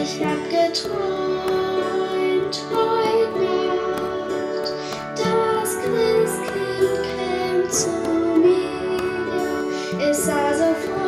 Ich hab geträumt heute Nacht, das Christkind käme zu mir. Es sah so froh